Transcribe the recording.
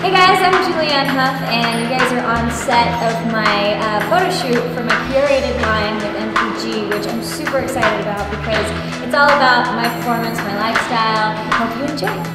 Hey guys, I'm Julianne Hough, and you guys are on set of my uh, photo shoot for my curated line with MPG, which I'm super excited about because it's all about my performance, my lifestyle. Hope you enjoy.